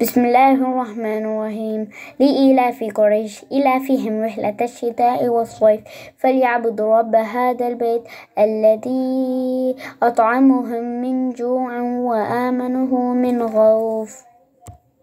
بسم الله الرحمن الرحيم. لإيلاف قريش إيلافهم رحلة الشتاء والصيف. فليعبدوا رب هذا البيت الذي أطعمهم من جوع وآمنه من خوف.